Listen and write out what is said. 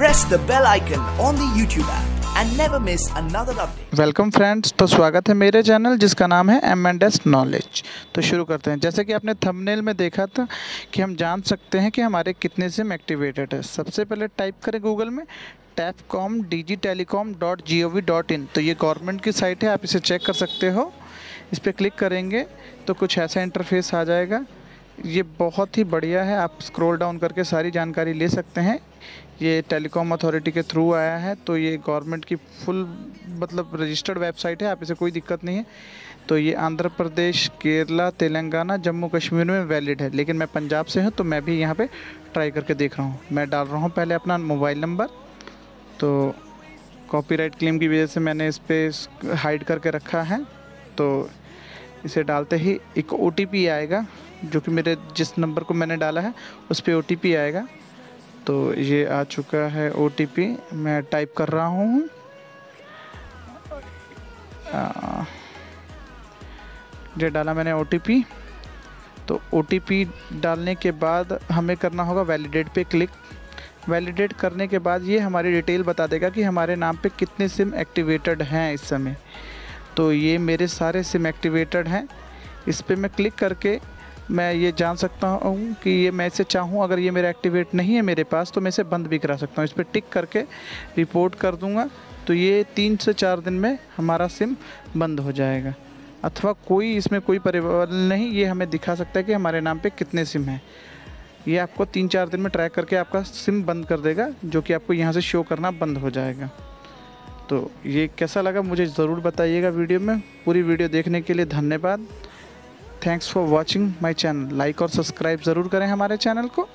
Press the bell icon on the YouTube app and never miss another update. Welcome friends तो स्वागत है मेरे channel जिसका नाम है एम एंड एस नॉलेज तो शुरू करते हैं। जैसे कि आपने थंबनेल में देखा था कि हम जान सकते हैं कि हमारे कितने सिम एक्टिवेटेड है। सबसे पहले टाइप करें गूगल में tap com D G telecom dot G O V dot in तो ये गवर्नमेंट की साइट है, आप इसे चेक कर सकते हो। इस पर क्लिक करेंगे तो कुछ ऐसा इंटरफेस आ जाएगा। ये बहुत ही बढ़िया है। आप स्क्रॉल डाउन करके सारी जानकारी ले सकते हैं। ये टेलीकॉम अथॉरिटी के थ्रू आया है तो ये गवर्नमेंट की फुल मतलब रजिस्टर्ड वेबसाइट है, आप इसे कोई दिक्कत नहीं है। तो ये आंध्र प्रदेश, केरला, तेलंगाना, जम्मू कश्मीर में वैलिड है। लेकिन मैं पंजाब से हूँ तो मैं भी यहाँ पे ट्राई करके देख रहा हूँ। मैं डाल रहा हूँ पहले अपना मोबाइल नंबर तो कॉपीराइट क्लेम की वजह से मैंने इस पर हाइड करके रखा है। तो इसे डालते ही एक ओटीपी आएगा। जो कि मेरे जिस नंबर को मैंने डाला है, उस पर ओ आएगा। तो ये आ चुका है ओटीपी मैं टाइप कर रहा हूँ। ये डाला मैंने ओटीपी तो ओटीपी डालने के बाद हमें करना होगा वैलिडेट पे क्लिक वैलिडेट करने के बाद ये हमारी डिटेल बता देगा कि हमारे नाम पे कितने सिम एक्टिवेटेड हैं इस समय। तो ये मेरे सारे सिम एक्टिवेटेड हैं। इस पर मैं क्लिक करके मैं ये जान सकता हूँ कि ये मैं इसे चाहूँ, अगर ये मेरा एक्टिवेट नहीं है मेरे पास तो मैं इसे बंद भी करा सकता हूँ। इस पर टिक करके रिपोर्ट कर दूँगा तो ये तीन से चार दिन में हमारा सिम बंद हो जाएगा। अथवा कोई इसमें कोई परिवर्तन नहीं, ये हमें दिखा सकता है कि हमारे नाम पे कितने सिम हैं। ये आपको तीन चार दिन में ट्रैक करके आपका सिम बंद कर देगा, जो कि आपको यहाँ से शो करना बंद हो जाएगा। तो ये कैसा लगा मुझे ज़रूर बताइएगा वीडियो में। पूरी वीडियो देखने के लिए धन्यवाद। Thanks for watching my channel like और सब्सक्राइब ज़रूर करें हमारे चैनल को।